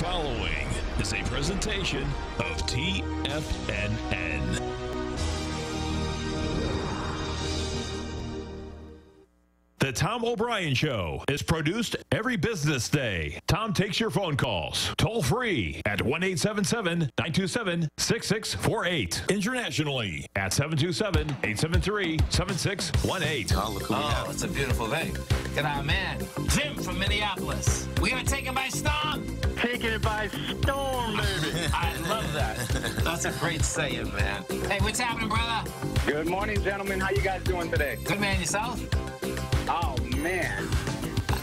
following is a presentation of TFNN. The Tom O'Brien Show is produced every business day. Tom takes your phone calls toll free at 1 877 927 6648. Internationally at 727 873 7618. Oh, look who Oh, it's a beautiful day. Get our man, Jim from Minneapolis. We are taken by storm. Taking it by storm, baby. I love that. That's a great saying, man. Hey, what's happening, brother? Good morning, gentlemen. How you guys doing today? Good man yourself? Oh man,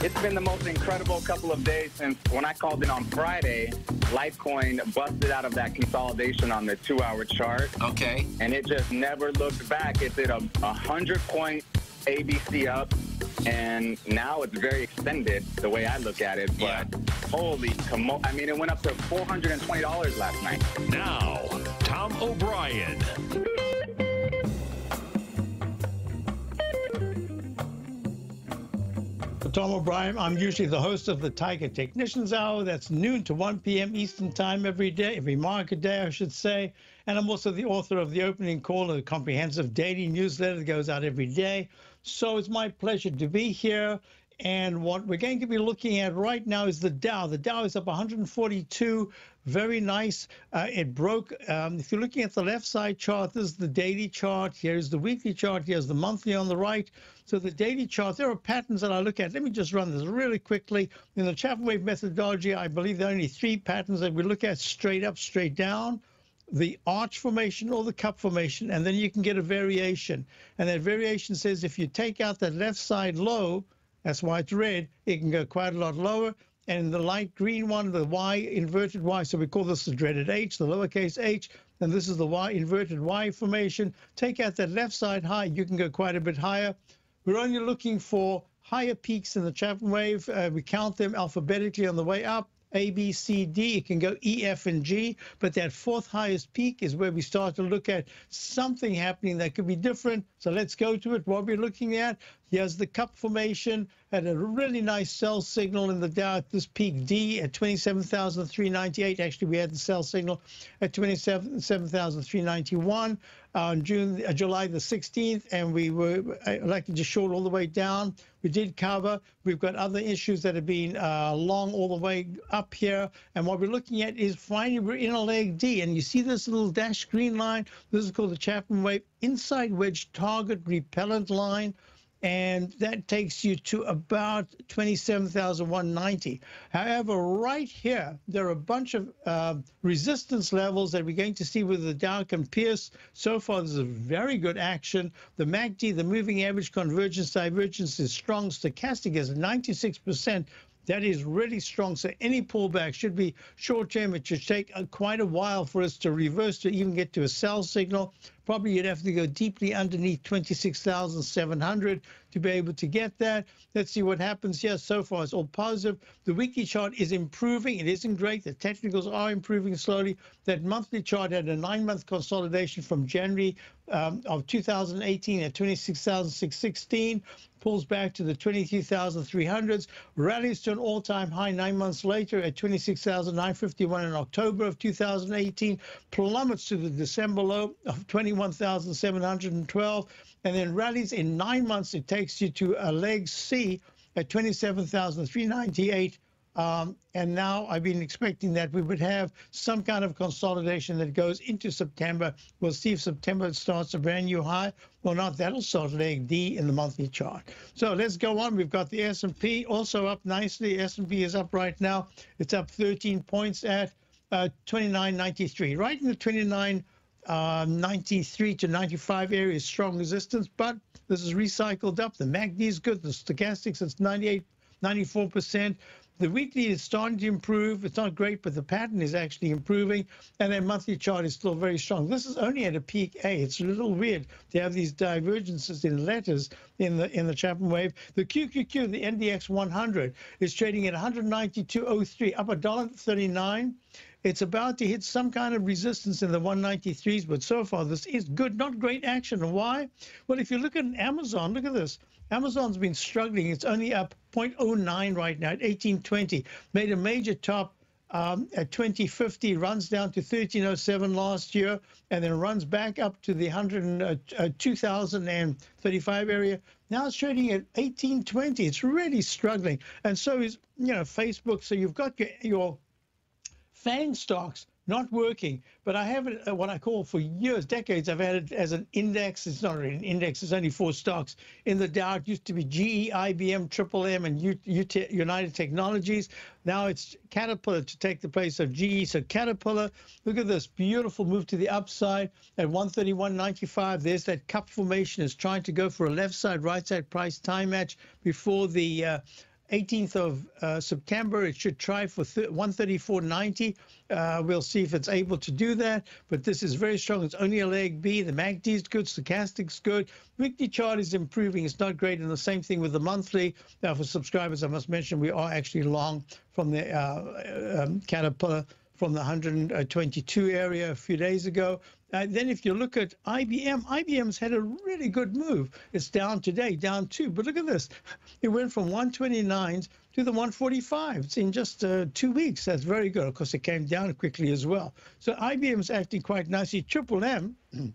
it's been the most incredible couple of days since when I called in on Friday. Litecoin busted out of that consolidation on the two-hour chart, Okay. and it just never looked back. It did a, a hundred-point ABC up, and now it's very extended the way I look at it. But holy commo! I mean, it went up to four hundred and twenty dollars last night. Now, Tom O'Brien. Tom O'Brien. I'm usually the host of the Tiger Technicians Hour. That's noon to 1 p.m. Eastern Time every day, every market day, I should say. And I'm also the author of the opening call, a comprehensive daily newsletter that goes out every day. So it's my pleasure to be here. And what we're going to be looking at right now is the Dow. The Dow is up 142. Very nice. Uh, it broke. Um, if you're looking at the left side chart, this is the daily chart. Here's the weekly chart. Here's the monthly on the right. So the daily chart, there are patterns that I look at. Let me just run this really quickly. In the Chapman Wave methodology, I believe there are only three patterns that we look at straight up, straight down the arch formation or the cup formation, and then you can get a variation. And that variation says if you take out that left side low, that's why it's red, it can go quite a lot lower. And the light green one, the Y inverted Y, so we call this the dreaded H, the lowercase h, and this is the Y inverted Y formation. Take out that left side high, you can go quite a bit higher. We're only looking for higher peaks in the Chapman wave. Uh, we count them alphabetically on the way up. A, B, C, D. It can go E, F, and G, but that fourth highest peak is where we start to look at something happening that could be different. So let's go to it. What we're looking at, here's the cup formation, had a really nice sell signal in the Dow at this peak D at 27,398. Actually, we had the sell signal at 27,391 on June, uh, July the 16th, and we were I like to short all the way down. We did cover. We've got other issues that have been uh, long all the way up here, and what we're looking at is finally we're in a leg D, and you see this little dashed green line. This is called the Chapman Wave inside wedge target repellent line and that takes you to about 27,190. However, right here, there are a bunch of uh, resistance levels that we're going to see whether the Dow can pierce. So far, there's a very good action. The MACD, the moving average convergence divergence, is strong. Stochastic is 96%. That is really strong. So any pullback should be short term. It should take uh, quite a while for us to reverse to even get to a sell signal. Probably you'd have to go deeply underneath 26,700 to be able to get that. Let's see what happens here. So far, it's all positive. The weekly chart is improving. It isn't great. The technicals are improving slowly. That monthly chart had a nine month consolidation from January um, of 2018 at 26,616 pulls back to the 23,300s, rallies to an all-time high nine months later at 26,951 in October of 2018, plummets to the December low of 21,712, and then rallies in nine months. It takes you to a leg C at 27,398. Um, and now I've been expecting that we would have some kind of consolidation that goes into September. We'll see if September starts a brand new high or not. That'll start leg D in the monthly chart. So let's go on. We've got the S&P also up nicely. S&P is up right now. It's up 13 points at uh, 29.93, right in the 29. Uh, 93 to 95 area is strong resistance, but this is recycled up. The MACD is good. The stochastics, it's 98, 94%. The weekly is starting to improve. It's not great, but the pattern is actually improving. And their monthly chart is still very strong. This is only at a peak A. It's a little weird to have these divergences in letters in the in the Chapman wave. The QQQ, the NDX 100, is trading at 192.03, up a dollar 39. It's about to hit some kind of resistance in the 193s, but so far this is good, not great action. Why? Well, if you look at Amazon, look at this. Amazon's been struggling. It's only up 0.09 right now at 1820. Made a major top um, at 2050 runs down to 1307 last year and then runs back up to the 100 uh, uh, 2035 area now it's trading at 1820 it's really struggling and so is you know facebook so you've got your, your fang stocks not working. But I have it, uh, what I call for years, decades, I've had it as an index. It's not an index, it's only four stocks. In the Dow, it used to be GE, IBM, Triple M, and United Technologies. Now it's Caterpillar to take the place of GE. So Caterpillar, look at this beautiful move to the upside at 131.95. There's that cup formation. Is trying to go for a left side, right side price time match before the uh, 18th of uh, September. It should try for 134.90. Uh, we'll see if it's able to do that. But this is very strong. It's only a leg B. The MACD is good. Stochastic's good. Weekly chart is improving. It's not great. And the same thing with the monthly. Now, for subscribers, I must mention we are actually long from the uh, um, Caterpillar from the 122 area a few days ago. Uh, then if you look at IBM, IBM's had a really good move. It's down today, down two. But look at this. It went from 129 to the 145. It's in just uh, two weeks. That's very good. Of course, it came down quickly as well. So IBM's acting quite nicely. Triple M,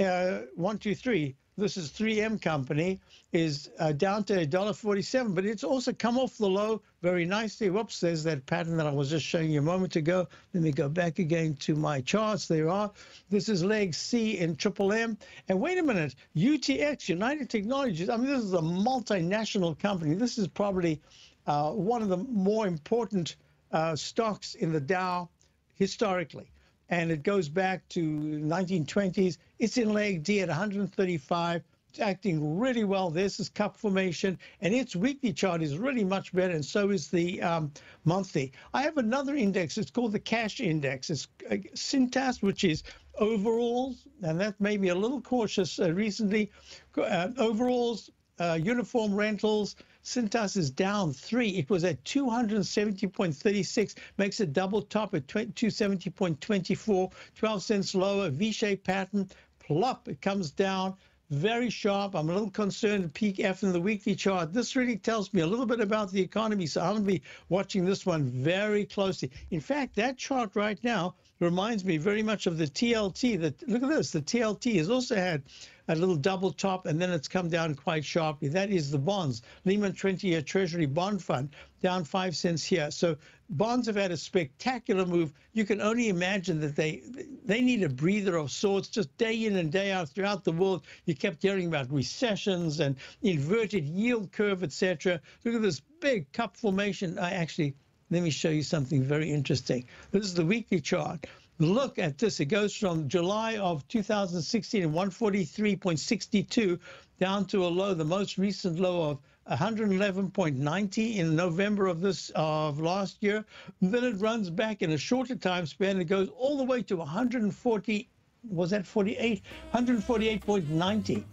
uh, one, two, three this is 3M company, is uh, down to $1.47, but it's also come off the low very nicely. Whoops, there's that pattern that I was just showing you a moment ago. Let me go back again to my charts. There are. This is leg C in Triple M. And wait a minute, UTX, United Technologies, I mean, this is a multinational company. This is probably uh, one of the more important uh, stocks in the Dow historically and it goes back to 1920s. It's in leg D at 135. It's acting really well. This is cup formation, and its weekly chart is really much better, and so is the um, monthly. I have another index. It's called the cash index. It's uh, Cintas, which is overalls, and that made me a little cautious uh, recently. Uh, overalls, uh, uniform rentals, Cintas is down three. It was at 270.36, makes a double top at 270.24, 12 cents lower, V-shaped pattern, plop, it comes down very sharp. I'm a little concerned peak F in the weekly chart. This really tells me a little bit about the economy, so I'm going to be watching this one very closely. In fact, that chart right now reminds me very much of the TLT. That look at this, the TLT has also had a little double top, and then it's come down quite sharply. That is the bonds. Lehman 20-year Treasury bond fund down five cents here. So bonds have had a spectacular move. You can only imagine that they they need a breather of sorts. Just day in and day out throughout the world, you kept hearing about recessions and inverted yield curve, etc. Look at this big cup formation. I actually let me show you something very interesting. This is the weekly chart look at this. It goes from July of 2016 at 143.62 down to a low, the most recent low of 111.90 in November of this of last year. then it runs back in a shorter time span. It goes all the way to 140. Was that 48? 148.90.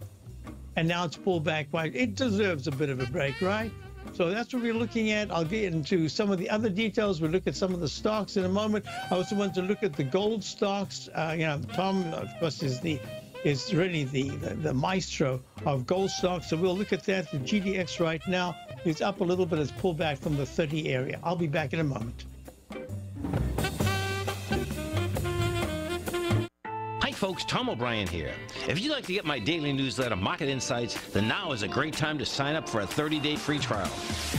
And now it's pulled back quite. It deserves a bit of a break, right? So that's what we're looking at. I'll get into some of the other details. We'll look at some of the stocks in a moment. I also want to look at the gold stocks. Uh, you know, Tom, of course, is the is really the, the, the maestro of gold stocks. So we'll look at that. The GDX right now is up a little bit. It's pulled back from the 30 area. I'll be back in a moment. Folks, Tom O'Brien here. If you'd like to get my daily newsletter, Market Insights, then now is a great time to sign up for a 30-day free trial.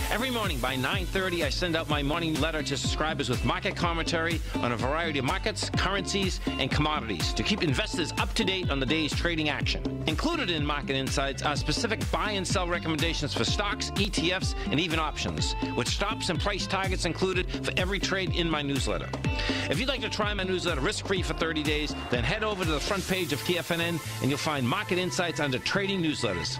Every morning by 9.30, I send out my morning letter to subscribers with market commentary on a variety of markets, currencies, and commodities to keep investors up to date on the day's trading action. Included in Market Insights are specific buy and sell recommendations for stocks, ETFs, and even options, with stops and price targets included for every trade in my newsletter. If you'd like to try my newsletter risk-free for 30 days, then head over to the front page of TFNN and you'll find market insights under trading newsletters.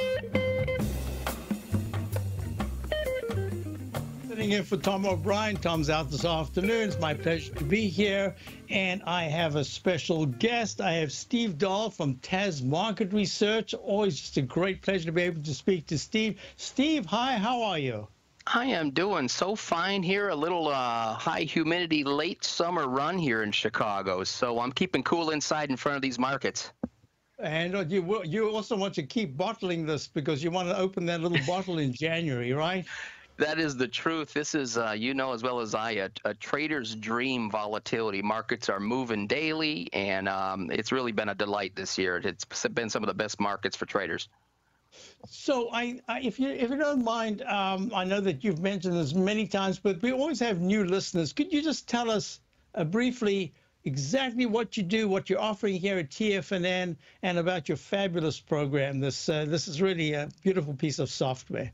Sitting in for Tom O'Brien. Tom's out this afternoon. It's my pleasure to be here. And I have a special guest. I have Steve Dahl from TAS Market Research. Always just a great pleasure to be able to speak to Steve. Steve, hi, how are you? I am doing so fine here. A little uh, high humidity late summer run here in Chicago. So I'm keeping cool inside in front of these markets. And uh, you you also want to keep bottling this because you want to open that little bottle in January, right? That is the truth. This is, uh, you know as well as I, a, a, trader's dream volatility. Markets are moving daily, and um, it's really been a delight this year. It's been some of the best markets for traders. So, I, I, if you if you don't mind, um, I know that you've mentioned this many times, but we always have new listeners. Could you just tell us uh, briefly exactly what you do, what you're offering here at TFNN, and about your fabulous program? This uh, this is really a beautiful piece of software.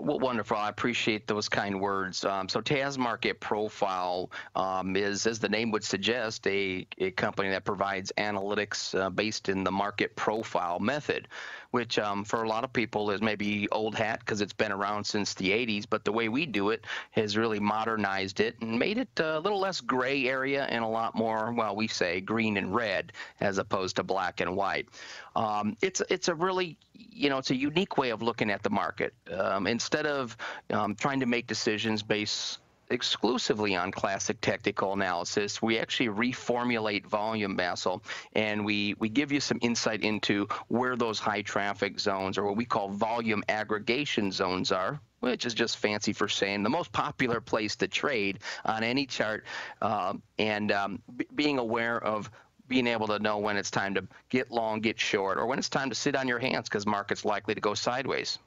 Well, wonderful. I appreciate those kind words. Um, so TAS Market Profile um, is, as the name would suggest, a, a company that provides analytics uh, based in the market profile method which um, for a lot of people is maybe old hat because it's been around since the 80s. But the way we do it has really modernized it and made it a little less gray area and a lot more, well, we say green and red as opposed to black and white. Um, it's it's a really you know it's a unique way of looking at the market. Um, instead of um, trying to make decisions based exclusively on classic technical analysis. We actually reformulate volume, Basil, and we, we give you some insight into where those high traffic zones or what we call volume aggregation zones are, which is just fancy for saying the most popular place to trade on any chart, uh, and um, b- being aware of being able to know when it's time to get long, get short, or when it's time to sit on your hands because market's likely to go sideways.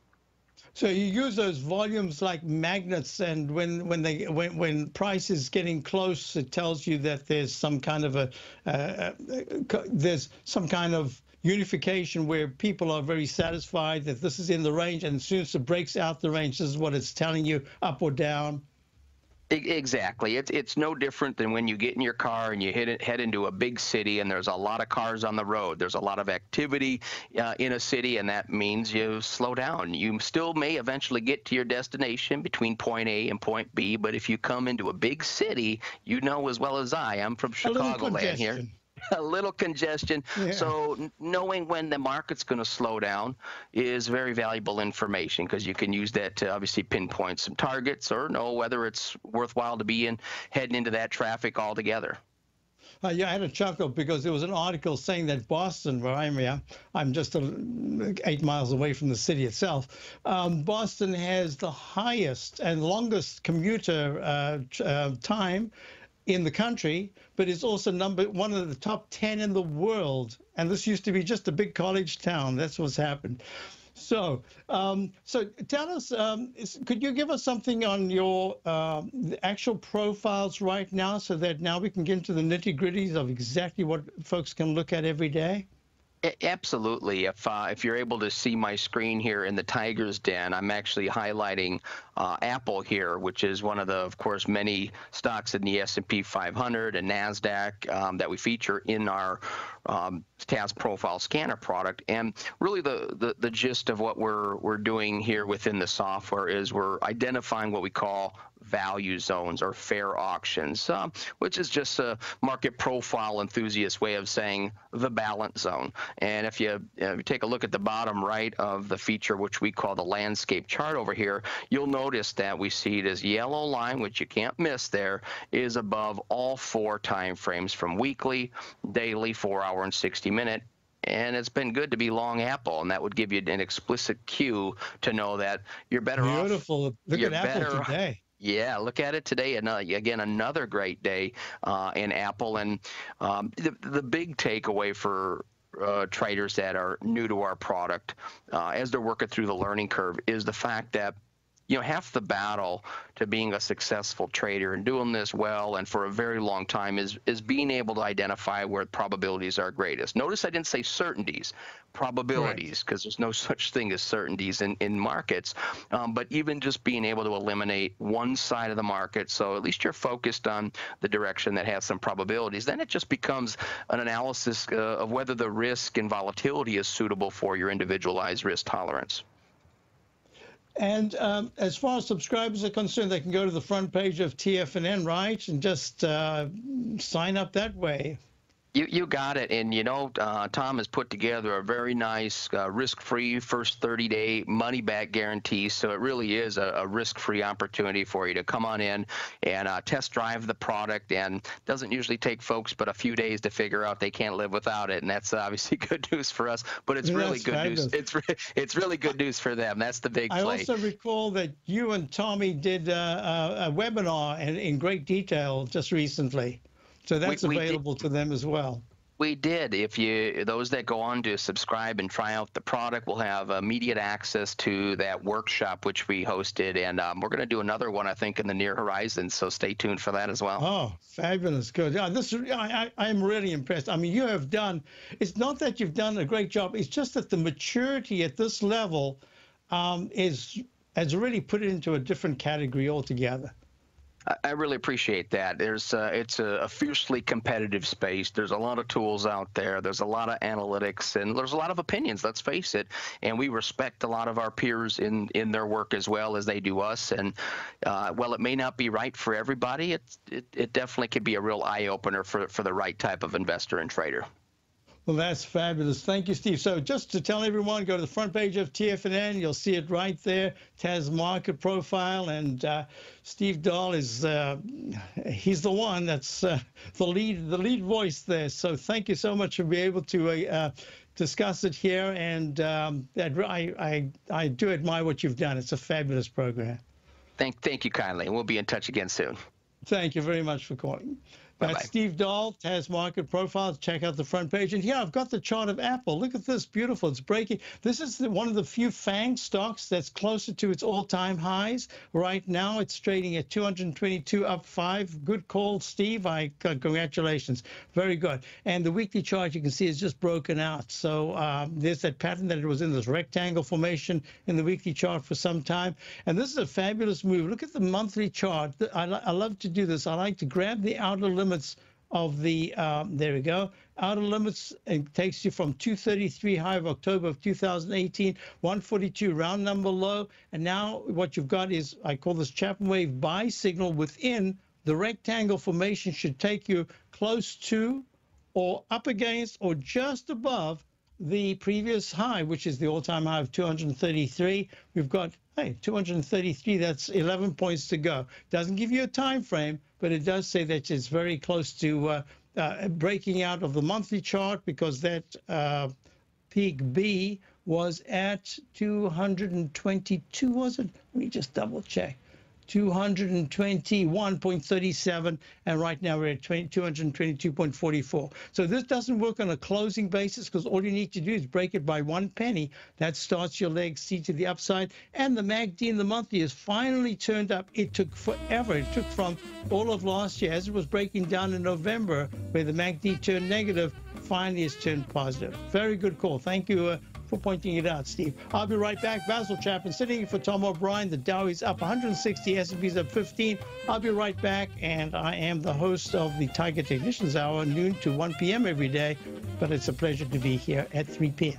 So you use those volumes like magnets, and when when they when when price is getting close, it tells you that there's some kind of a uh, uh, there's some kind of unification where people are very satisfied that this is in the range, and as soon as it breaks out the range, this is what it's telling you, up or down. Exactly. It's it's no different than when you get in your car and you hit it, head into a big city and there's a lot of cars on the road. There's a lot of activity uh, in a city, and that means you slow down. You still may eventually get to your destination between point A and point B, but if you come into a big city, you know as well as I, I'm from Chicago Chicagoland here. a little congestion. Yeah. So knowing when the market's going to slow down is very valuable information because you can use that to obviously pinpoint some targets or know whether it's worthwhile to be in heading into that traffic altogether. Uh, yeah, I had a chuckle because there was an article saying that Boston, where I'm at, I'm just a, eight miles away from the city itself. Um, Boston has the highest and longest commuter uh, uh, time in the country, but it's also number one of the top 10 in the world. And this used to be just a big college town. That's what's happened. So, um, so tell us, um, is, could you give us something on your uh, actual profiles right now, so that now we can get into the nitty gritties of exactly what folks can look at every day? Absolutely. If uh, if you're able to see my screen here in the Tiger's Den, I'm actually highlighting uh, Apple here, which is one of the, of course, many stocks in the S&P 500 and Nasdaq um, that we feature in our um, TAS Profile Scanner product. And really, the, the the gist of what we're we're doing here within the software is we're identifying what we call value zones or fair auctions, uh, which is just a market profile enthusiast way of saying the balance zone. And if you, if you take a look at the bottom right of the feature, which we call the landscape chart over here, you'll notice that we see this yellow line, which you can't miss there, is above all four time frames from weekly, daily, four hour, and 60 minute and it's been good to be long Apple, and that would give you an explicit cue to know that you're better Beautiful. off. Beautiful. Look at Apple today. Yeah, look at it today. And uh, again, another great day uh, in Apple. And um, the, the big takeaway for uh, traders that are new to our product uh, as they're working through the learning curve is the fact that you know half the battle to being a successful trader and doing this well and for a very long time is is being able to identify where probabilities are greatest. Notice i didn't say certainties probabilities because right. there's no such thing as certainties in, in markets. Um, but even just being able to eliminate one side of the market so at least you're focused on the direction that has some probabilities then it just becomes an analysis uh, of whether the risk and volatility is suitable for your individualized risk tolerance and um, as far as subscribers are concerned, they can go to the front page of TFNN, right, and just uh, sign up that way. You, you got it. And, you know, uh, Tom has put together a very nice uh, risk free first 30 day money back guarantee. So it really is a, a risk free opportunity for you to come on in and uh, test drive the product. And doesn't usually take folks but a few days to figure out they can't live without it. And that's obviously good news for us, but it's yeah, really good fabulous. news. It's, re- it's really good news for them. That's the big thing. I play. also recall that you and Tommy did uh, a, a webinar in, in great detail just recently. So that's we, available we to them as well. We did. If you those that go on to subscribe and try out the product will have immediate access to that workshop which we hosted, and um, we're going to do another one I think in the near horizon. So stay tuned for that as well. Oh, fabulous! Good. Yeah, this I, I I'm really impressed. I mean, you have done. It's not that you've done a great job. It's just that the maturity at this level um, is has really put it into a different category altogether. I really appreciate that. There's uh, it's a, a, fiercely competitive space. There's a lot of tools out there. There's a lot of analytics, and there's a lot of opinions. Let's face it. And we respect a lot of our peers in in their work as well as they do us. And uh, while it may not be right for everybody, it, it it definitely could be a real eye opener for for the right type of investor and trader. Well, that's fabulous. Thank you, Steve. So just to tell everyone, go to the front page of TFNN. You'll see it right there, TAS market profile. And uh, Steve Dahl is, uh, he's the one that's uh, the lead the lead voice there. So thank you so much for being able to uh, discuss it here. And um, I, I, I do admire what you've done. It's a fabulous program. Thank, thank you kindly. We'll be in touch again soon. Thank you very much for calling. That's Bye-bye. Steve Dahl, TAS Market Profiles. Check out the front page. And here I've got the chart of Apple. Look at this. Beautiful. It's breaking. This is the, one of the few FANG stocks that's closer to its all-time highs. Right now, it's trading at 222 up 5. Good call, Steve. I Congratulations. Very good. And the weekly chart, you can see, is just broken out. So um, there's that pattern that it was in this rectangle formation in the weekly chart for some time. And this is a fabulous move. Look at the monthly chart. I, I love to do this. I like to grab the outer limits of the, um, there we go, outer limits it takes you from 233 high of October of 2018, 142 round number low. And now what you've got is, I call this Chapman wave buy signal within the rectangle formation should take you close to or up against or just above the previous high, which is the all-time high of 233. We've got, hey, 233, that's 11 points to go. Doesn't give you a time frame, but it does say that it's very close to uh, uh, breaking out of the monthly chart because that uh, peak B was at 222, was it? Let me just double check. 221.37, and right now we're at 222.44. So this doesn't work on a closing basis because all you need to do is break it by one penny. That starts your leg C to the upside, and the MACD in the monthly is finally turned up. It took forever. It took from all of last year as it was breaking down in November, where the MACD turned negative. Finally, it's turned positive. Very good call. Thank you. Uh, for pointing it out, Steve. I'll be right back. Basil Chapman sitting in for Tom O'Brien. The Dow is up 160, S&P's up 15. I'll be right back, and I am the host of the Tiger Technicians Hour, noon to 1 p.m. every day, but it's a pleasure to be here at 3 p.m.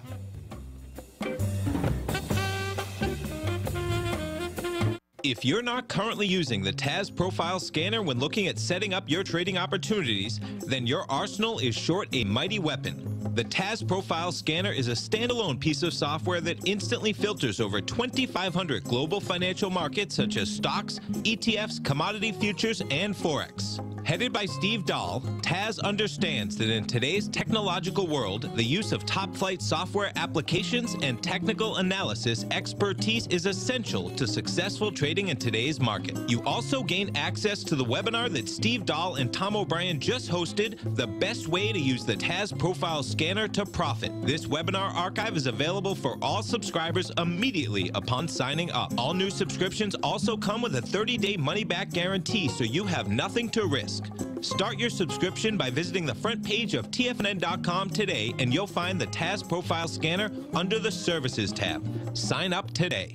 If you're not currently using the TAS Profile Scanner when looking at setting up your trading opportunities, then your arsenal is short a mighty weapon. The TAS Profile Scanner is a standalone piece of software that instantly filters over 2,500 global financial markets such as stocks, ETFs, commodity futures, and Forex. Headed by Steve Dahl, TAS understands that in today's technological world, the use of top flight software applications and technical analysis expertise is essential to successful trading in today's market. You also gain access to the webinar that Steve Dahl and Tom O'Brien just hosted, The Best Way to Use the TAS Profile Scanner to Profit. This webinar archive is available for all subscribers immediately upon signing up. All new subscriptions also come with a 30 day money back guarantee, so you have nothing to risk. Start your subscription by visiting the front page of TFNN.com today, and you'll find the TAS Profile Scanner under the Services tab. Sign up today.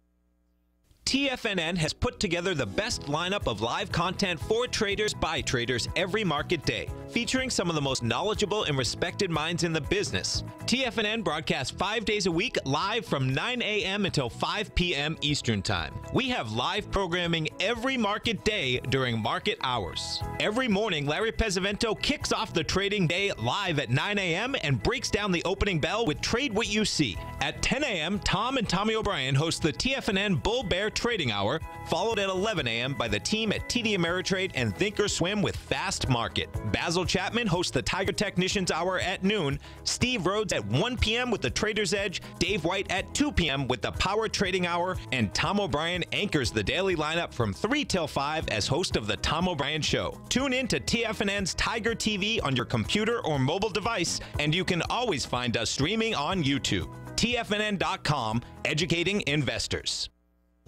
TFNN has put together the best lineup of live content for traders by traders every market day, featuring some of the most knowledgeable and respected minds in the business. TFNN broadcasts five days a week live from 9 a.m. until 5 p.m. Eastern Time. We have live programming every market day during market hours. Every morning, Larry Pesavento kicks off the trading day live at 9 a.m. and breaks down the opening bell with Trade What You See. At 10 a.m., Tom and Tommy O'Brien host the TFNN Bull Bear Trading Hour, followed at 11 a.m. by the team at TD Ameritrade and Thinkorswim with Fast Market. Basil Chapman hosts the Tiger Technicians Hour at noon, Steve Rhodes at 1 p.m. with the Trader's Edge, Dave White at 2 p.m. with the Power Trading Hour, and Tom O'Brien anchors the daily lineup from 3 till 5 as host of the Tom O'Brien Show. Tune in to TFNN's Tiger TV on your computer or mobile device, and you can always find us streaming on YouTube. TFNN.com, educating investors.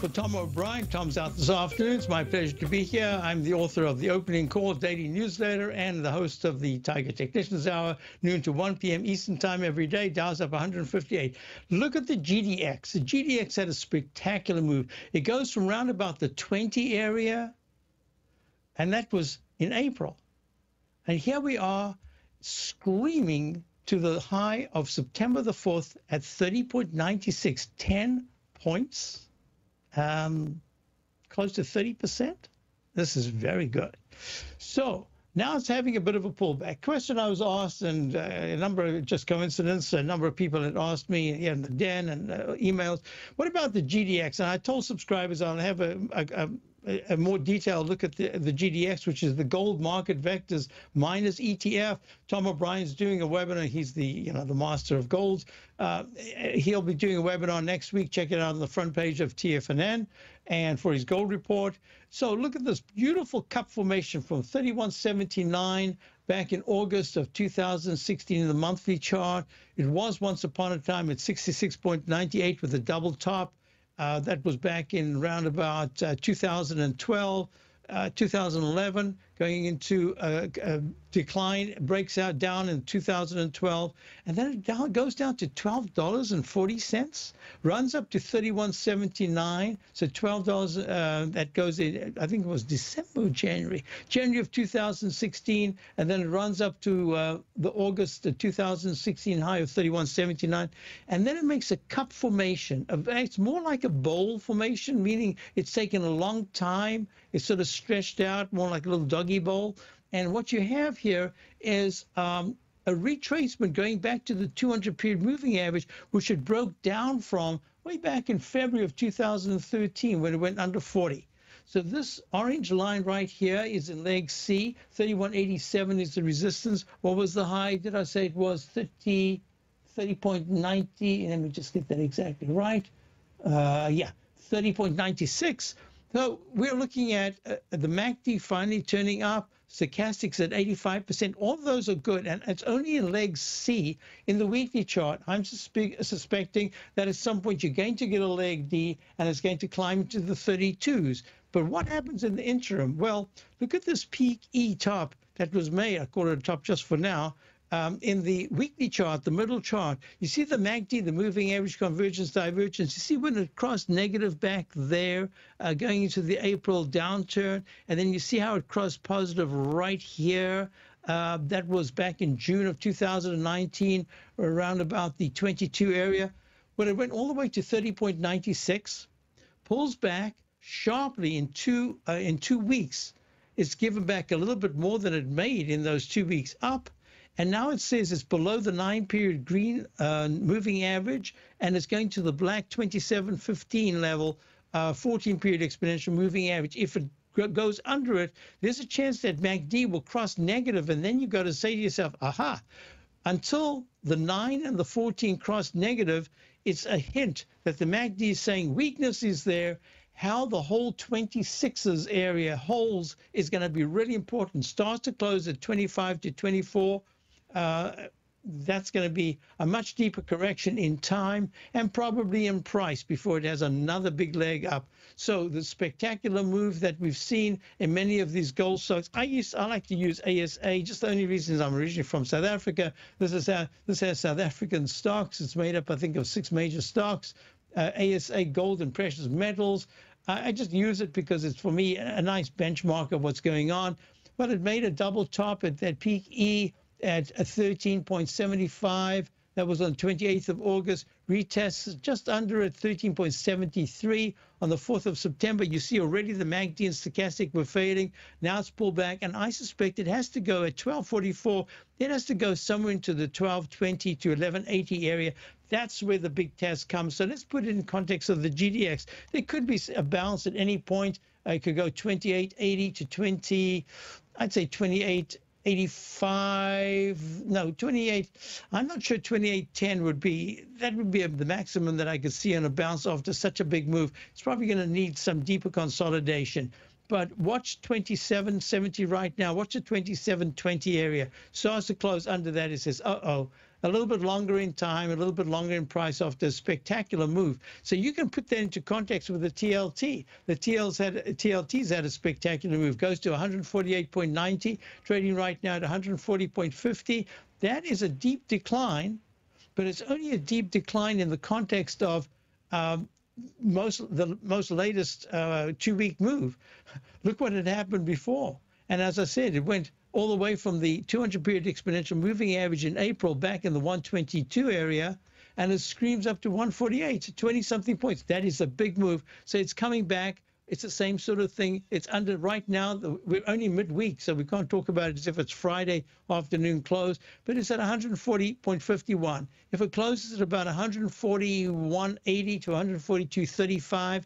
For Tom O'Brien. Tom's out this afternoon. It's my pleasure to be here. I'm the author of the Opening Call Daily Newsletter and the host of the Tiger Technicians Hour, noon to 1 p.m. Eastern Time every day. Dow's up 158. Look at the GDX. The GDX had a spectacular move. It goes from around about the 20 area, and that was in April. And here we are screaming to the high of September the 4th at 30.96, 10 points um, close to 30%. This is very good. So Now it's having a bit of a pullback. Question I was asked, and uh, a number of just coincidence, a number of people had asked me in the den and uh, emails, what about the GDX? And I told subscribers I'll have a, a, a, a more detailed look at the, the GDX, which is the gold market vectors miners ETF. Tom O'Brien's doing a webinar. He's the you know the master of gold. Uh, he'll be doing a webinar next week. Check it out on the front page of TFNN and for his gold report. So look at this beautiful cup formation from 3179 back in August of 2016 in the monthly chart. It was once upon a time at 66.98 with a double top. Uh, that was back in around about uh, 2012, uh, 2011, going into a, a, decline, breaks out down in 2012, and then it down, goes down to $12.40, runs up to 31.79. So $12 uh, that goes in, I think it was December, January, January of 2016, and then it runs up to uh, the August 2016 high of 31.79, and then it makes a cup formation. It's more like a bowl formation, meaning it's taken a long time. It's sort of stretched out, more like a little doggy bowl. And what you have here is um, a retracement going back to the 200 period moving average, which it broke down from way back in February of 2013 when it went under 40. So this orange line right here is in leg C. 3187 is the resistance. What was the high? Did I say it was 30, 30.90? Let me just get that exactly right. Uh, yeah, 30.96. So we're looking at uh, the MACD finally turning up, stochastics at 85%. All of those are good, and it's only in leg C in the weekly chart. I'm suspe suspecting that at some point you're going to get a leg D, and it's going to climb to the 32s. But what happens in the interim? Well, look at this peak E top that was made. I call it a top just for now um, in the weekly chart, the middle chart, you see the MACD, the moving average convergence divergence. You see when it crossed negative back there, uh, going into the April downturn, and then you see how it crossed positive right here. Uh, that was back in June of 2019, around about the 22 area. When it went all the way to 30.96, pulls back sharply in two uh, in two weeks. It's given back a little bit more than it made in those two weeks up and now it says it's below the nine period green uh, moving average, and it's going to the black 2715 level, uh, 14 period exponential moving average. If it goes under it, there's a chance that MACD will cross negative, and then you've got to say to yourself, aha, until the 9 and the 14 cross negative, it's a hint that the MACD is saying weakness is there. How the whole 26s area holds is going to be really important. Starts to close at 25 to 24 uh, that's going to be a much deeper correction in time and probably in price before it has another big leg up. So the spectacular move that we've seen in many of these gold stocks, I use I like to use ASA. Just the only reason is I'm originally from South Africa. This is this has South African stocks. It's made up, I think, of six major stocks. Uh, ASA gold and precious metals. I, I just use it because it's for me a nice benchmark of what's going on. But it made a double top at that peak E at 13.75. That was on 28th of August. Retests just under at 13.73 on the 4th of September. You see already the MACD and stochastic were fading. Now it's pulled back, and I suspect it has to go at 1244. It has to go somewhere into the 1220 to 1180 area. That's where the big test comes. So let's put it in context of the GDX. There could be a bounce at any point. it could go 2880 to 20, I'd say 28. 85 no 28 i'm not sure 2810 would be that would be the maximum that i could see on a bounce after such a big move. It's probably going to need some deeper consolidation. But watch 2770 right now. Watch the 2720 area. Starts to close under that. It says uh-oh a little bit longer in time, a little bit longer in price after a spectacular move. So you can put that into context with the TLT. The TL's had, TLT's had a spectacular move, goes to 148.90, trading right now at 140.50. That is a deep decline, but it's only a deep decline in the context of um, most the most latest uh, two-week move. Look what had happened before. And as I said, it went all the way from the 200 period exponential moving average in April back in the 122 area, and it screams up to 148, 20 something points. That is a big move. So it's coming back. it's the same sort of thing. It's under right now. We're only midweek, so we can't talk about it as if it's Friday afternoon close. But it's at 140.51. If it closes at about 141.80 to 142.35.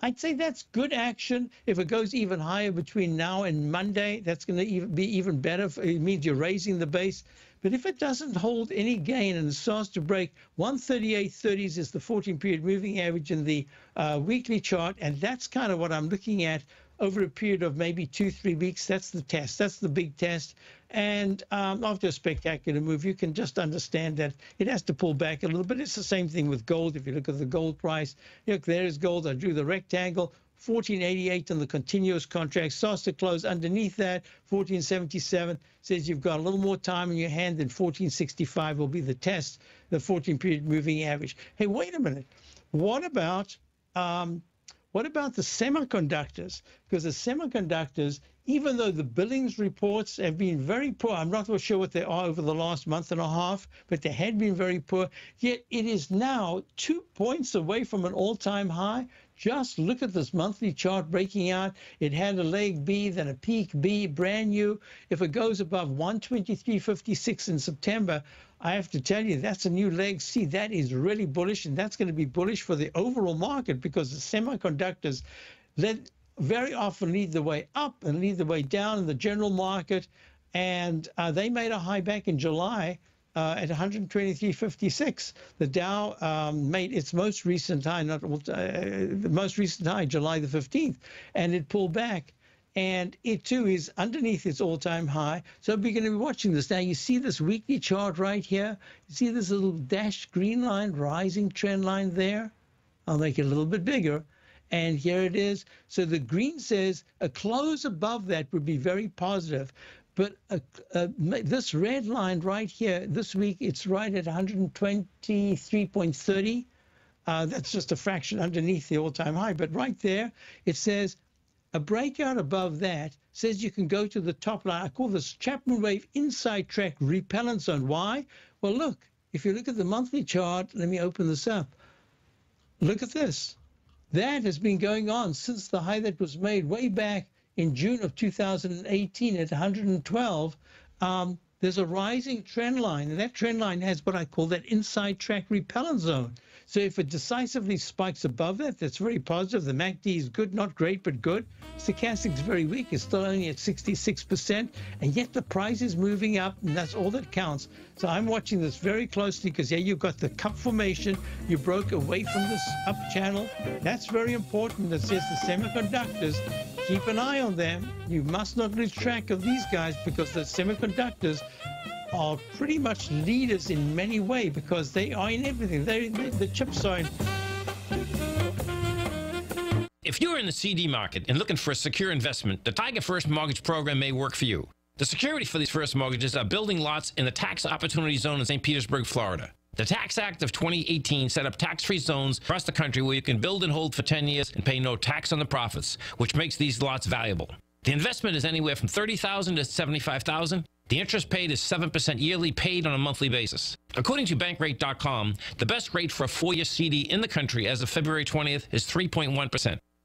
I'd say that's good action. If it goes even higher between now and Monday, that's going to be even better. It means you're raising the base. But if it doesn't hold any gain and starts to break 138.30s is the 14 period moving average in the uh, weekly chart, and that's kind of what I'm looking at over a period of maybe two, three weeks. That's the test. That's the big test. And um, after a spectacular move, you can just understand that it has to pull back a little bit. It's the same thing with gold. If you look at the gold price, look, there's gold. I drew the rectangle. 1488 on the continuous contract starts to close underneath that 1477 says you've got a little more time in your hand than 1465 will be the test the 14 period moving average hey wait a minute what about um, what about the semiconductors because the semiconductors even though the billings reports have been very poor i'm not sure what they are over the last month and a half but they had been very poor yet it is now two points away from an all-time high just look at this monthly chart breaking out. It had a leg B, then a peak B, brand new. If it goes above 123.56 in September, I have to tell you, that's a new leg C. That is really bullish, and that's going to be bullish for the overall market because the semiconductors led, very often lead the way up and lead the way down in the general market. And uh, they made a high back in July uh, at 123.56. The Dow um, made its most recent high, not uh, the most recent high, July the 15th, and it pulled back. And it too is underneath its all-time high. So we're going to be watching this. Now you see this weekly chart right here. You see this little dashed green line, rising trend line there. I'll make it a little bit bigger. And here it is. So the green says a close above that would be very positive. But this red line right here, this week, it's right at 123.30. Uh, that's just a fraction underneath the all-time high. But right there, it says a breakout above that says you can go to the top line. I call this Chapman wave inside track repellent zone. Why? Well, look, if you look at the monthly chart, let me open this up. Look at this. That has been going on since the high that was made way back in June of 2018 at 112, um, there's a rising trend line, and that trend line has what I call that inside track repellent zone. So if it decisively spikes above that, that's very positive. The MACD is good, not great, but good. Stochastic is very weak. It's still only at 66%, and yet the price is moving up, and that's all that counts. So I'm watching this very closely because, yeah, you've got the cup formation. You broke away from this up channel. That's very important. That says the semiconductors keep an eye on them. You must not lose track of these guys because the semiconductors are pretty much leaders in many ways because they are in everything. They, they the chips are. If you're in the CD market and looking for a secure investment, the Tiger First Mortgage Program may work for you. The security for these first mortgages are building lots in the tax opportunity zone in St. Petersburg, Florida. The Tax Act of 2018 set up tax-free zones across the country where you can build and hold for 10 years and pay no tax on the profits, which makes these lots valuable. The investment is anywhere from 30,000 to 75,000 the interest paid is 7% yearly paid on a monthly basis. According to bankrate.com, the best rate for a four-year CD in the country as of February 20th is 3.1%.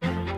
Bye.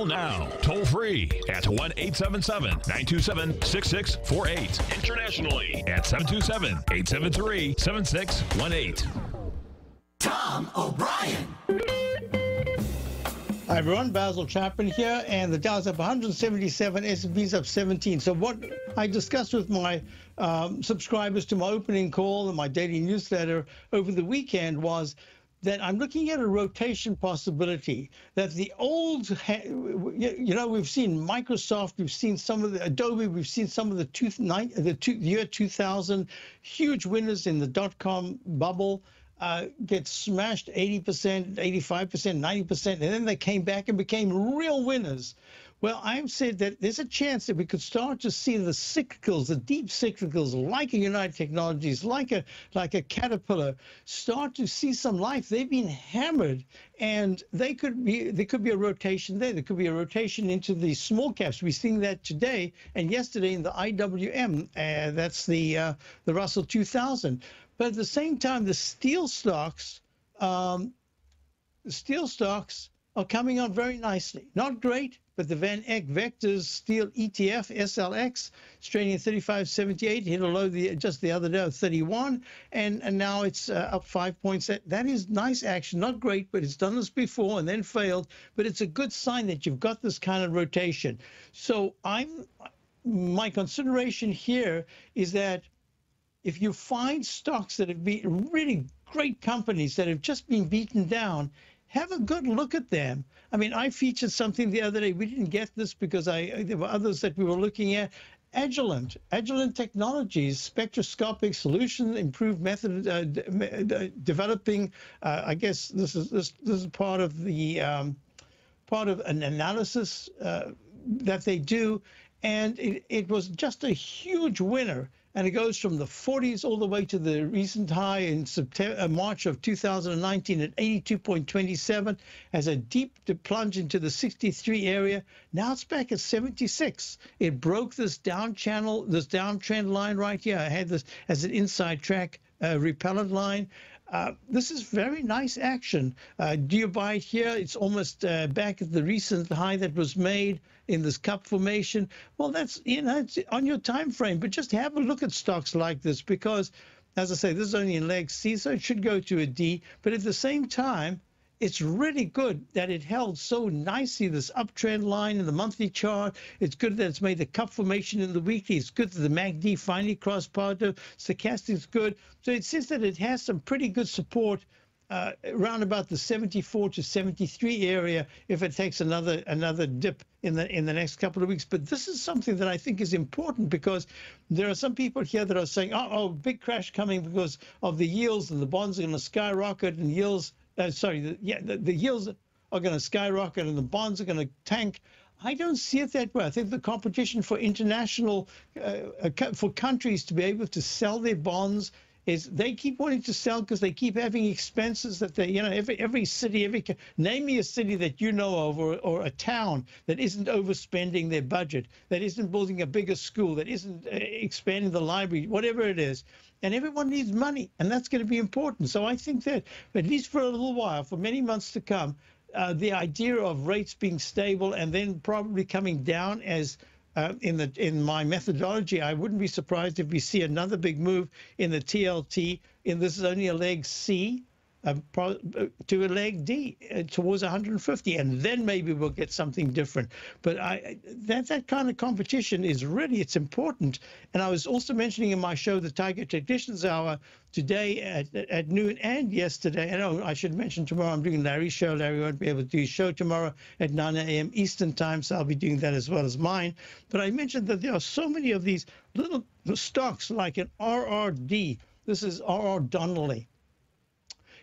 Call now, toll free at 1 877 927 6648. Internationally at 727 873 7618. Tom O'Brien. Hi everyone, Basil Chapman here, and the Dow's up 177, S&P's up 17. So what I discussed with my um, subscribers to my opening call and my daily newsletter over the weekend was that I'm looking at a rotation possibility that the old, you know, we've seen Microsoft, we've seen some of the Adobe, we've seen some of the, two, the, two, year 2000 huge winners in the dot-com bubble uh, get smashed 80%, 85%, 90%, and then they came back and became real winners. Well, I've said that there's a chance that we could start to see the cyclicals, the deep cyclicals, like a United Technologies, like a like a Caterpillar, start to see some life. They've been hammered, and they could be there could be a rotation there. There could be a rotation into the small caps. We're seeing that today and yesterday in the IWM. Uh, that's the uh, the Russell 2000. But at the same time, the steel stocks, um, the steel stocks are coming on very nicely. Not great, but the Van Eck Vectors Steel ETF SLX is trading at 35.78, hit a low the, just the other day of 31, and, and now it's uh, up five points. That, that is nice action. Not great, but it's done this before and then failed. But it's a good sign that you've got this kind of rotation. So I'm my consideration here is that if you find stocks that have been really great companies that have just been beaten down, have a good look at them. I mean, I featured something the other day. We didn't get this because I there were others that we were looking at. Agilent, Agilent Technologies, spectroscopic solution, improved method, uh, developing. Uh, I guess this is this this is part of the um, part of an analysis uh, that they do, and it, it was just a huge winner and it goes from the 40s all the way to the recent high in September, uh, March of 2019 at 82.27, has a deep plunge into the 63 area. Now it's back at 76. It broke this down channel, this downtrend line right here. I had this as an inside track uh, repellent line. Uh, this is very nice action. Uh, do you buy it here? It's almost uh, back at the recent high that was made in this cup formation. Well, that's you know it's on your time frame, but just have a look at stocks like this because, as I say, this is only in leg C, so it should go to a D. But at the same time, it's really good that it held so nicely this uptrend line in the monthly chart. It's good that it's made the cup formation in the weekly. It's good that the MACD finally crossed positive. Stochastic's good. So it says that it has some pretty good support uh, around about the 74 to 73 area if it takes another another dip in the in the next couple of weeks. But this is something that I think is important because there are some people here that are saying, "Oh, oh big crash coming because of the yields and the bonds are going to skyrocket and yields." Uh, sorry, the, yeah, the, the yields are going to skyrocket and the bonds are going to tank. I don't see it that way. I think the competition for international, uh, uh for countries to be able to sell their bonds is they keep wanting to sell because they keep having expenses that they, you know, every every city, every name me a city that you know of or, or a town that isn't overspending their budget, that isn't building a bigger school, that isn't uh, expanding the library, whatever it is. And everyone needs money, and that's going to be important. So I think that, at least for a little while, for many months to come, uh, the idea of rates being stable and then probably coming down as uh, in the in my methodology, I wouldn't be surprised if we see another big move in the TLT. And this is only a leg C to a leg D uh, towards 150, and then maybe we'll get something different. But I, that that kind of competition is really it's important. And I was also mentioning in my show, the Tiger Technicians Hour, today at, at noon and yesterday. And oh, I should mention tomorrow I'm doing Larry's show. Larry won't be able to do his show tomorrow at 9 a.m. Eastern time, so I'll be doing that as well as mine. But I mentioned that there are so many of these little stocks like an RRD. This is RR Donnelley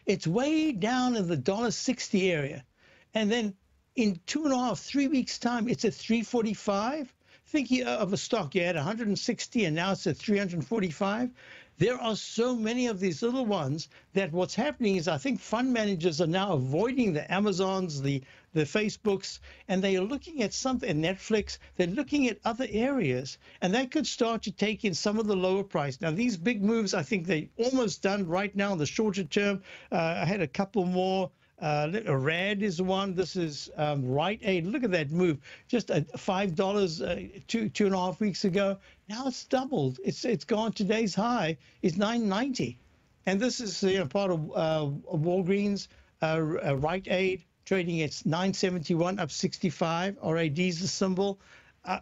it's way down in the dollar sixty area, and then in two and a half, three weeks time, it's at 345. Think of a stock you had 160 and now it's at 345. There are so many of these little ones that what's happening is I think fund managers are now avoiding the Amazons, the the Facebooks, and they are looking at something, Netflix, they're looking at other areas, and that could start to take in some of the lower price. Now, these big moves, I think they're almost done right now in the shorter term. Uh, I had a couple more. Uh, Rad is one. This is um, Rite Aid. Look at that move. Just uh, five dollars uh, two two and a half weeks ago. Now it's doubled. It's it's gone. Today's high is nine ninety, and this is you know part of uh, Walgreens, uh, Rite Aid trading at 971 up 65. RAD is the symbol. Uh,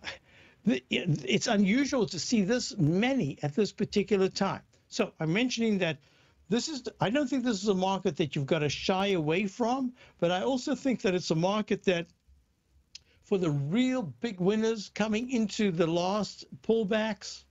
it's unusual to see this many at this particular time. So I'm mentioning that this is, I don't think this is a market that you've got to shy away from, but I also think that it's a market that for the real big winners coming into the last pullbacks,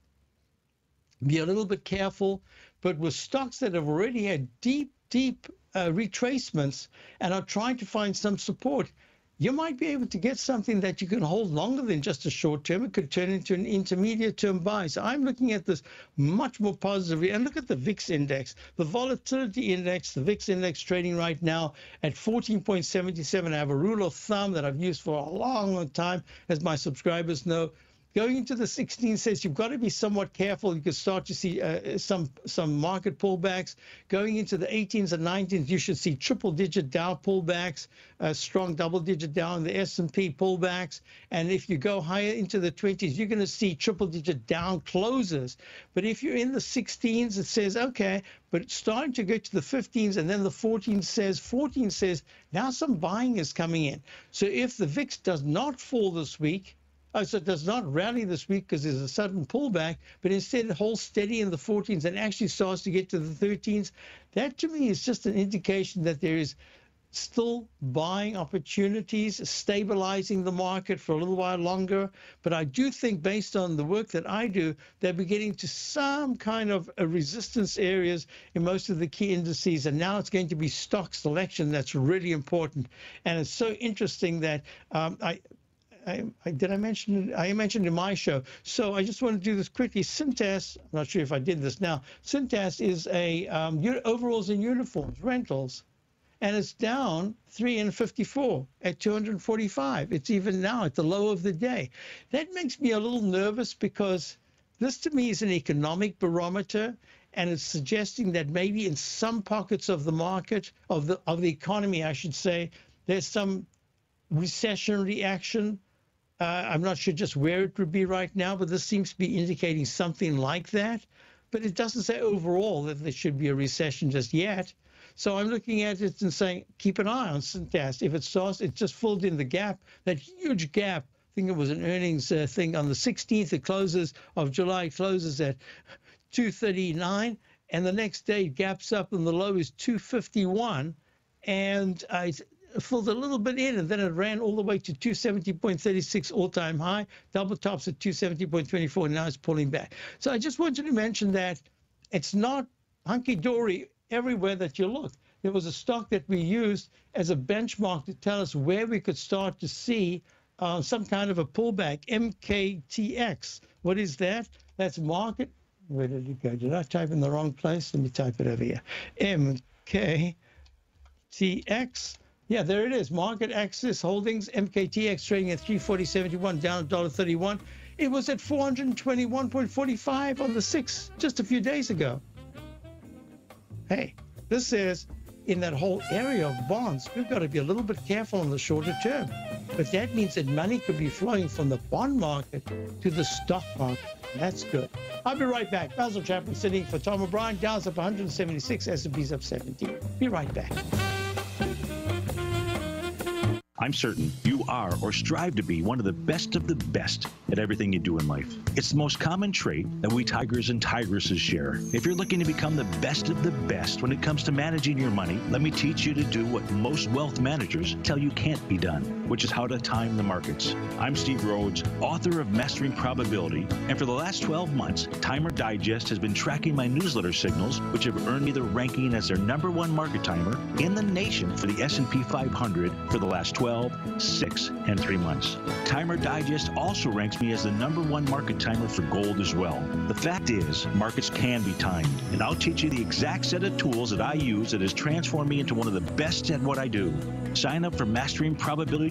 be a little bit careful. But with stocks that have already had deep, deep uh, retracements and are trying to find some support, you might be able to get something that you can hold longer than just a short term. It could turn into an intermediate term buy. So I'm looking at this much more positively. And look at the VIX index, the volatility index, the VIX index trading right now at 14.77. I have a rule of thumb that I've used for a long, long time, as my subscribers know. Going into the 16 says you've got to be somewhat careful. You could start to see uh, some some market pullbacks. Going into the 18s and 19s, you should see triple-digit Dow pullbacks, uh, strong double-digit down the S&P pullbacks. And if you go higher into the 20s, you're going to see triple-digit down closes. But if you're in the 16s, it says okay. But it's starting to go to the 15s, and then the 14 says 14 says now some buying is coming in. So if the VIX does not fall this week So it does not rally this week because there's a sudden pullback, but instead it holds steady in the 14s and actually starts to get to the 13s. That to me is just an indication that there is still buying opportunities, stabilizing the market for a little while longer. But I do think, based on the work that I do, that we're getting to some kind of resistance areas in most of the key indices. And now it's going to be stock selection that's really important. And it's so interesting that um, I I, I, did I mention I mentioned in my show. So I just want to do this quickly. Cintas, I'm not sure if I did this now. Cintas is a um, overalls and uniforms rentals, and it's down three and 54 at 245. It's even now at the low of the day. That makes me a little nervous because this to me is an economic barometer, and it's suggesting that maybe in some pockets of the market of the of the economy, I should say, there's some recession reaction uh, I'm not sure just where it would be right now, but this seems to be indicating something like that. But it doesn't say overall that there should be a recession just yet. So I'm looking at it and saying, keep an eye on Cintas. If it starts, it just filled in the gap, that huge gap. I think it was an earnings uh, thing on the 16th. It closes of July, closes at 239, and the next day it gaps up, and the low is 251. And I filled a little bit in, and then it ran all the way to 270.36 all-time high, double tops at 270.24, and now it's pulling back. So I just wanted to mention that it's not hunky-dory everywhere that you look. There was a stock that we used as a benchmark to tell us where we could start to see uh, some kind of a pullback, MKTX. What is that? That's market where did it go? Did I type in the wrong place? Let me type it over here. MKTX. Yeah, there it is. MarketAxess Holdings, MKTX trading at 340.71, down $1.31. It was at 421.45 on the 6th just a few days ago. Hey, this says in that whole area of bonds, we've got to be a little bit careful on the shorter term. But that means that money could be flowing from the bond market to the stock market. That's good. I'll be right back. Basil Chapman sitting for Tom O'Brien. Dow's up 176, S&P's up 17. Be right back. I'm certain you are or strive to be one of the best of the best at everything you do in life. It's the most common trait that we tigers and tigresses share. If you're looking to become the best of the best when it comes to managing your money, let me teach you to do what most wealth managers tell you can't be done, which is how to time the markets. I'm Steve Rhodes, author of Mastering Probability, and for the last 12 months, Timer Digest has been tracking my newsletter signals, which have earned me the ranking as their number one market timer in the nation for the S&P 500 for the last 12 12, 6, and 3 months. Timer Digest also ranks me as the number one market timer for gold as well. The fact is, markets can be timed, and I'll teach you the exact set of tools that I use that has transformed me into one of the best at what I do. Sign up for Mastering Probability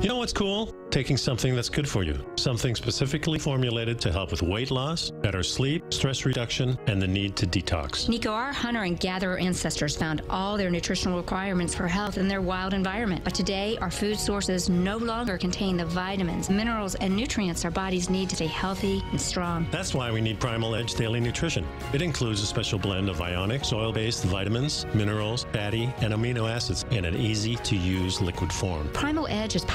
You know what's cool? Taking something that's good for you. Something specifically formulated to help with weight loss, better sleep, stress reduction, and the need to detox. Nico, our hunter and gatherer ancestors found all their nutritional requirements for health in their wild environment. But today, our food sources no longer contain the vitamins, minerals, and nutrients our bodies need to stay healthy and strong. That's why we need Primal Edge Daily Nutrition. It includes a special blend of ionic, oil based vitamins, minerals, fatty, and amino acids in an easy to use liquid form. Primal Edge is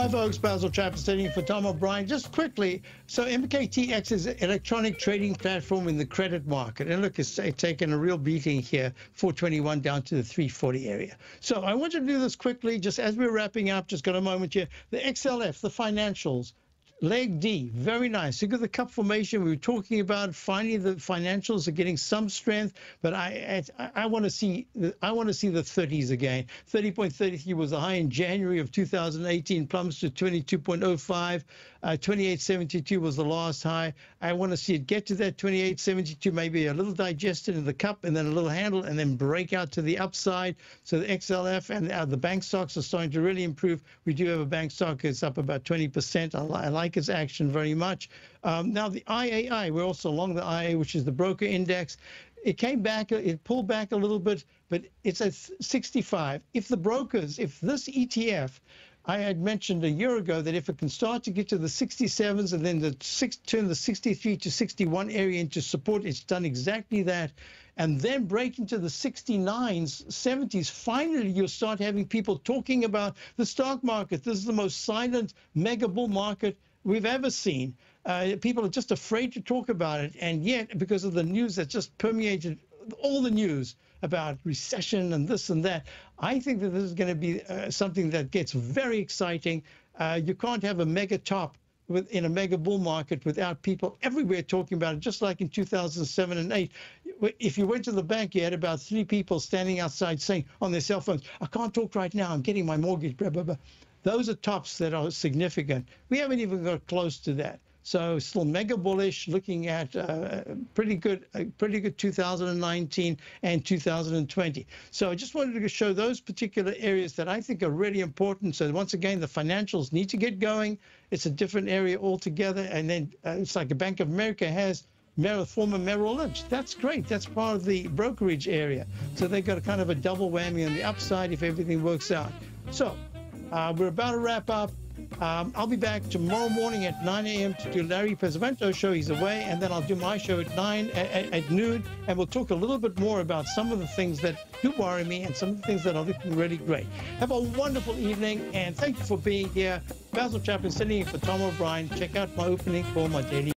Hi, folks. Basil Chapman sitting for Tom O'Brien. Just quickly, so MKTX is an electronic trading platform in the credit market. And look, it's taken a real beating here, 421 down to the 340 area. So I want you to do this quickly, just as we're wrapping up, just got a moment here. The XLF, the financials, Leg D, very nice. Look at the cup formation. We were talking about finally the financials are getting some strength, but I I, I want to see I want to see the 30s again. 30.33 was the high in January of 2018, plummets to 22.05. Uh, 28.72 was the last high. I want to see it get to that 28.72, maybe a little digested in the cup, and then a little handle, and then break out to the upside. So the XLF and uh, the bank stocks are starting to really improve. We do have a bank stock that's up about 20%. I, li- I like its action very much. Um, now the IAI, we're also along the IA, which is the broker index. It came back, it pulled back a little bit, but it's at 65. If the brokers, if this ETF I had mentioned a year ago that if it can start to get to the 67s and then the six, turn the 63 to 61 area into support, it's done exactly that. And then break into the 69s, 70s, finally you'll start having people talking about the stock market. This is the most silent mega bull market we've ever seen. Uh, people are just afraid to talk about it. And yet, because of the news that just permeated all the news about recession and this and that, I think that this is going to be uh, something that gets very exciting. Uh, you can't have a mega top with, in a mega bull market without people everywhere talking about it, just like in 2007 and 8. If you went to the bank, you had about three people standing outside saying on their cell phones, I can't talk right now, I'm getting my mortgage, blah, blah, blah. Those are tops that are significant. We haven't even got close to that. So still mega bullish, looking at uh, pretty good, uh, pretty good 2019 and 2020. So I just wanted to show those particular areas that I think are really important. So once again, the financials need to get going. It's a different area altogether, and then uh, it's like a Bank of America has Merrill, former Merrill Lynch. That's great. That's part of the brokerage area. So they've got a kind of a double whammy on the upside if everything works out. So uh, we're about to wrap up. Um, I'll be back tomorrow morning at 9 a.m. to do Larry Pesavento show. He's away, and then I'll do my show at 9 at, at, noon, and we'll talk a little bit more about some of the things that do worry me and some of the things that are looking really great. Have a wonderful evening, and thank you for being here. Basil Chapman sitting in for Tom O'Brien. Check out my opening for my daily.